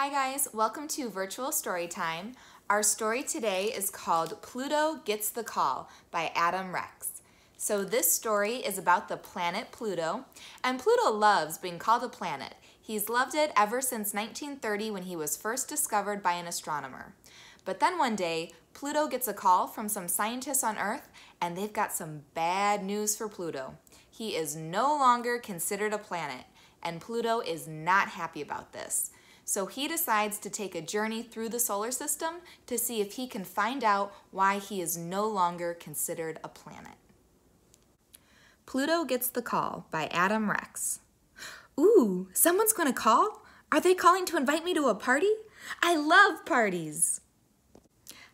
Hi guys, welcome to Virtual Story Time. Our story today is called Pluto Gets the Call by Adam Rex. So this story is about the planet Pluto, and Pluto loves being called a planet. He's loved it ever since 1930 when he was first discovered by an astronomer. But then one day, Pluto gets a call from some scientists on Earth, and they've got some bad news for Pluto. He is no longer considered a planet, and Pluto is not happy about this. So he decides to take a journey through the solar system to see if he can find out why he is no longer considered a planet. Pluto Gets the Call by Adam Rex. Ooh, someone's gonna call? Are they calling to invite me to a party? I love parties.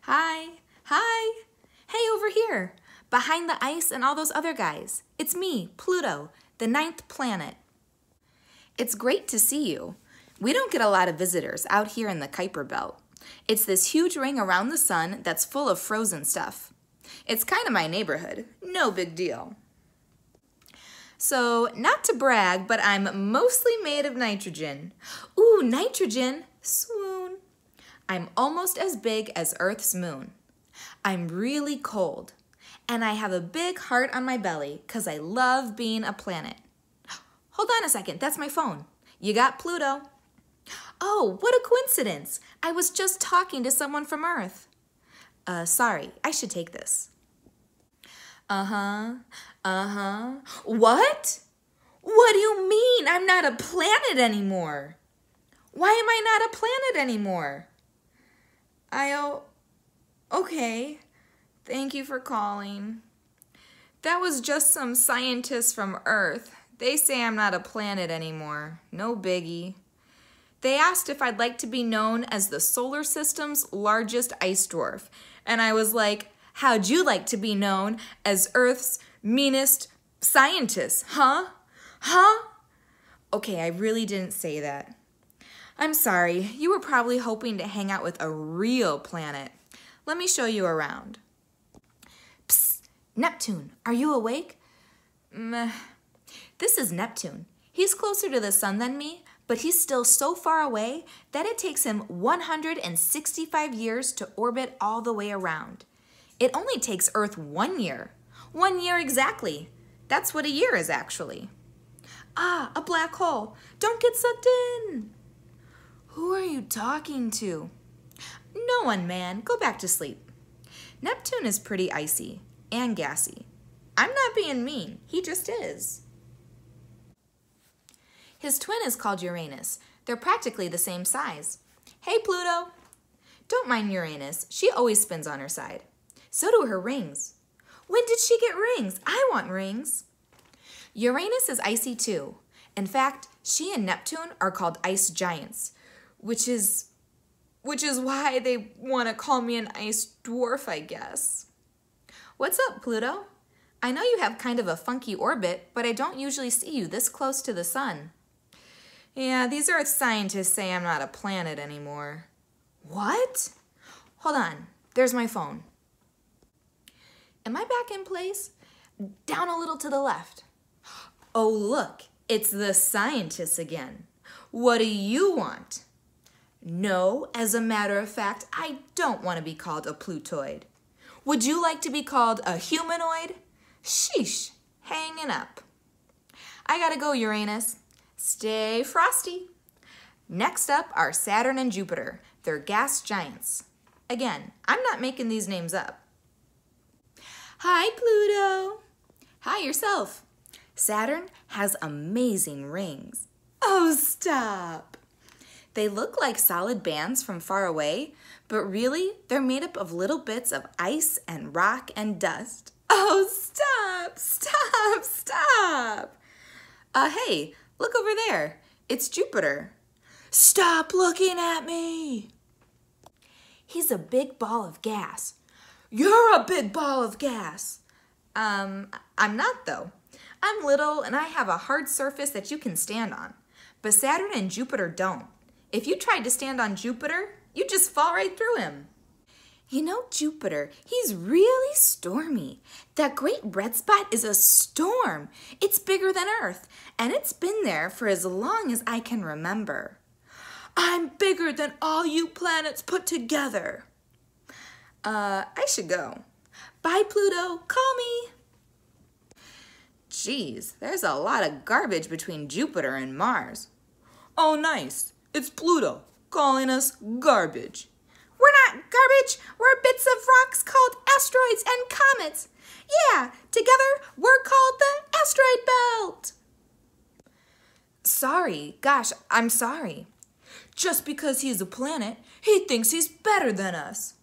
Hi, hi. Hey, over here, behind the ice and all those other guys. It's me, Pluto, the ninth planet. It's great to see you. We don't get a lot of visitors out here in the Kuiper Belt. It's this huge ring around the sun that's full of frozen stuff. It's kind of my neighborhood. No big deal. So, not to brag, but I'm mostly made of nitrogen. Ooh, nitrogen! Swoon. I'm almost as big as Earth's moon. I'm really cold. And I have a big heart on my belly because I love being a planet. Hold on a second, that's my phone. You got Pluto. Oh, what a coincidence! I was just talking to someone from Earth. Uh, sorry, I should take this. Uh-huh, uh-huh. What? What do you mean I'm not a planet anymore? Why am I not a planet anymore? I, oh, okay. Thank you for calling. That was just some scientists from Earth. They say I'm not a planet anymore. No biggie. They asked if I'd like to be known as the solar system's largest ice dwarf. And I was like, how'd you like to be known as Earth's meanest scientist, huh? Huh? Okay, I really didn't say that. I'm sorry, you were probably hoping to hang out with a real planet. Let me show you around. Psst, Neptune, are you awake? Meh. This is Neptune. He's closer to the sun than me, but he's still so far away that it takes him 165 years to orbit all the way around. It only takes Earth one year. One year exactly. That's what a year is actually. Ah, a black hole. Don't get sucked in. Who are you talking to? No one, man. Go back to sleep. Neptune is pretty icy and gassy. I'm not being mean. He just is. His twin is called Uranus. They're practically the same size. Hey, Pluto! Don't mind Uranus. She always spins on her side. So do her rings. When did she get rings? I want rings. Uranus is icy too. In fact, she and Neptune are called ice giants, which is which is why they want to call me an ice dwarf, I guess. What's up, Pluto? I know you have kind of a funky orbit, but I don't usually see you this close to the sun. Yeah, these Earth scientists say I'm not a planet anymore. What? Hold on, there's my phone. Am I back in place? Down a little to the left. Oh, look, it's the scientists again. What do you want? No, as a matter of fact, I don't want to be called a Plutoid. Would you like to be called a humanoid? Sheesh, hanging up. I gotta go, Uranus. Stay frosty. Next up are Saturn and Jupiter. They're gas giants. Again, I'm not making these names up. Hi, Pluto. Hi, yourself. Saturn has amazing rings. Oh, stop. They look like solid bands from far away, but really, they're made up of little bits of ice and rock and dust. Oh, stop, stop, stop. Uh, hey, Look over there. It's Jupiter. Stop looking at me. He's a big ball of gas. You're a big ball of gas. Um, I'm not though. I'm little and I have a hard surface that you can stand on. But Saturn and Jupiter don't. If you tried to stand on Jupiter, you'd just fall right through him. You know, Jupiter, he's really stormy. That great red spot is a storm. It's bigger than Earth, and it's been there for as long as I can remember. I'm bigger than all you planets put together. Uh, I should go. Bye, Pluto. Call me. Geez, there's a lot of garbage between Jupiter and Mars. Oh, nice. It's Pluto calling us garbage. We're not garbage. We're bits of rocks called asteroids and comets. Yeah, together we're called the asteroid belt. Sorry, gosh, I'm sorry. Just because he's a planet, he thinks he's better than us.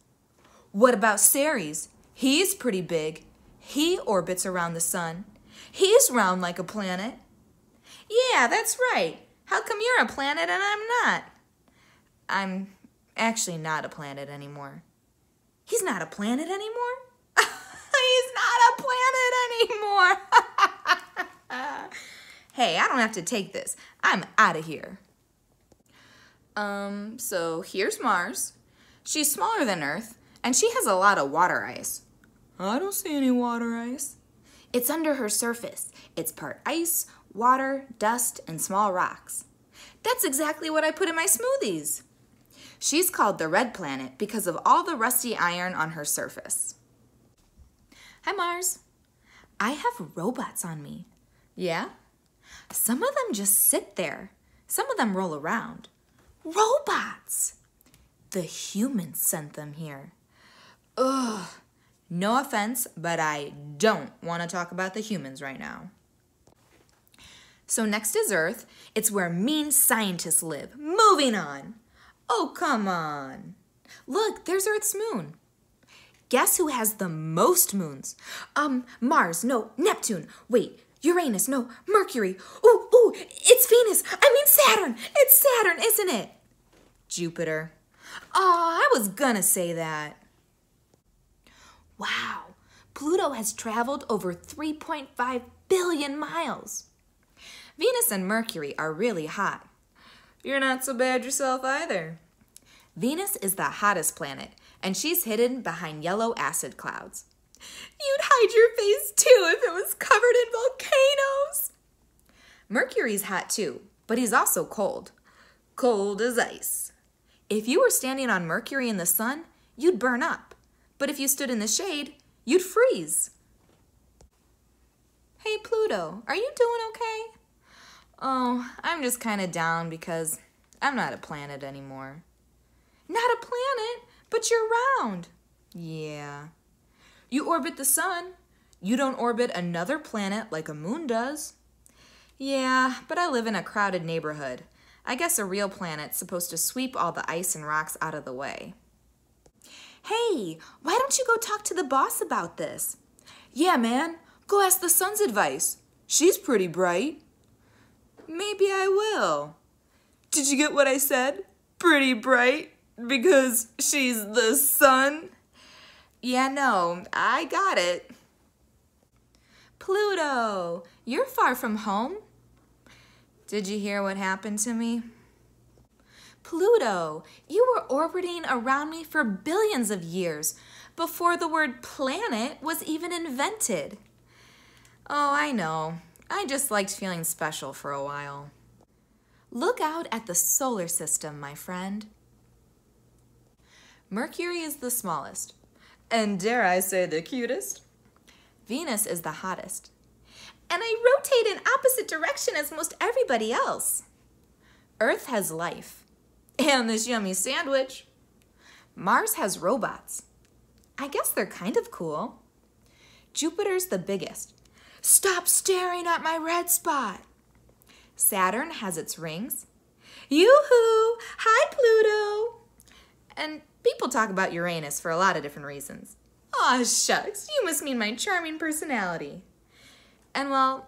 What about Ceres? He's pretty big. He orbits around the sun. He's round like a planet. Yeah, that's right. How come you're a planet and I'm not? I'm actually not a planet anymore. He's not a planet anymore? He's not a planet anymore. hey, I don't have to take this. I'm out of here. Um, so here's Mars. She's smaller than Earth, and she has a lot of water ice. I don't see any water ice. It's under her surface. It's part ice, water, dust, and small rocks. That's exactly what I put in my smoothies. She's called the red planet because of all the rusty iron on her surface. Hi, Mars. I have robots on me. Yeah? Some of them just sit there. Some of them roll around. Robots! The humans sent them here. Ugh. No offense, but I don't want to talk about the humans right now. So next is Earth. It's where mean scientists live. Moving on. Oh, come on. Look, there's Earth's moon. Guess who has the most moons? Um, Mars, no, Neptune. Wait, Uranus, no, Mercury. Ooh, ooh, it's Venus. I mean Saturn. It's Saturn, isn't it? Jupiter. Oh, I was gonna say that. Wow, Pluto has traveled over 3.5 billion miles. Venus and Mercury are really hot. You're not so bad yourself either. Venus is the hottest planet, and she's hidden behind yellow acid clouds. You'd hide your face too if it was covered in volcanoes. Mercury's hot too, but he's also cold. Cold as ice. If you were standing on Mercury in the sun, you'd burn up. But if you stood in the shade, you'd freeze. Hey, Pluto, are you doing okay? Oh, I'm just kind of down because I'm not a planet anymore. Not a planet, but you're round. Yeah. You orbit the sun. You don't orbit another planet like a moon does. Yeah, but I live in a crowded neighborhood. I guess a real planet's supposed to sweep all the ice and rocks out of the way. Hey, why don't you go talk to the boss about this? Yeah, man, go ask the sun's advice. She's pretty bright. Maybe I will. Did you get what I said? Pretty bright because she's the sun? Yeah, no, I got it. Pluto, you're far from home. Did you hear what happened to me? Pluto, you were orbiting around me for billions of years before the word planet was even invented. Oh, I know. I just liked feeling special for a while. Look out at the solar system, my friend. Mercury is the smallest, and dare I say the cutest. Venus is the hottest, and I rotate in opposite direction as most everybody else. Earth has life, and this yummy sandwich. Mars has robots. I guess they're kind of cool. Jupiter's the biggest. Stop staring at my red spot. Saturn has its rings. Yoo-hoo! Hi, Pluto! And people talk about Uranus for a lot of different reasons. Aw, shucks, you must mean my charming personality. And well,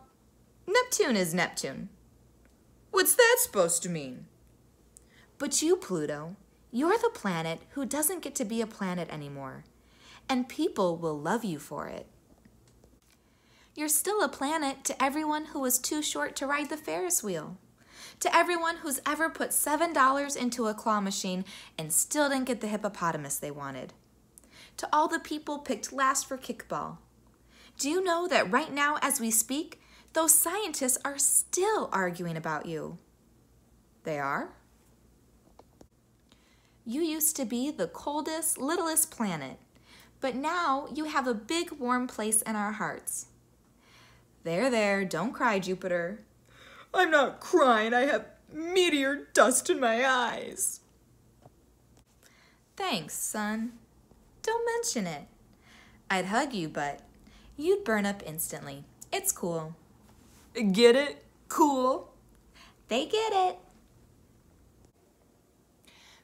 Neptune is Neptune. What's that supposed to mean? But you, Pluto, you're the planet who doesn't get to be a planet anymore, and people will love you for it. You're still a planet to everyone who was too short to ride the Ferris wheel. To everyone who's ever put $7 into a claw machine and still didn't get the hippopotamus they wanted. To all the people picked last for kickball. Do you know that right now as we speak, those scientists are still arguing about you? They are? You used to be the coldest, littlest planet, but now you have a big, warm place in our hearts. There, there, don't cry, Jupiter. I'm not crying, I have meteor dust in my eyes. Thanks, sun. Don't mention it. I'd hug you, but you'd burn up instantly. It's cool. Get it? Cool. They get it.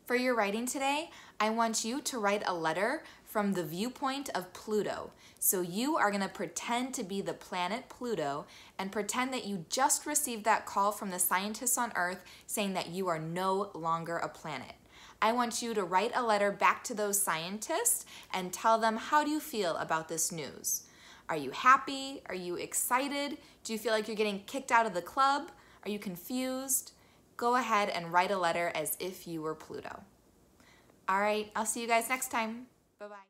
For your writing today, I want you to write a letter from the viewpoint of Pluto. So you are going to pretend to be the planet Pluto and pretend that you just received that call from the scientists on Earth saying that you are no longer a planet. I want you to write a letter back to those scientists and tell them how do you feel about this news? Are you happy? Are you excited? Do you feel like you're getting kicked out of the club? Are you confused? Go ahead and write a letter as if you were Pluto. All right, I'll see you guys next time. Bye-bye.